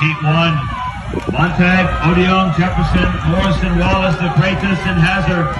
Heat one. Montag, Odion, Jefferson, Morrison, Wallace, the and Hazard.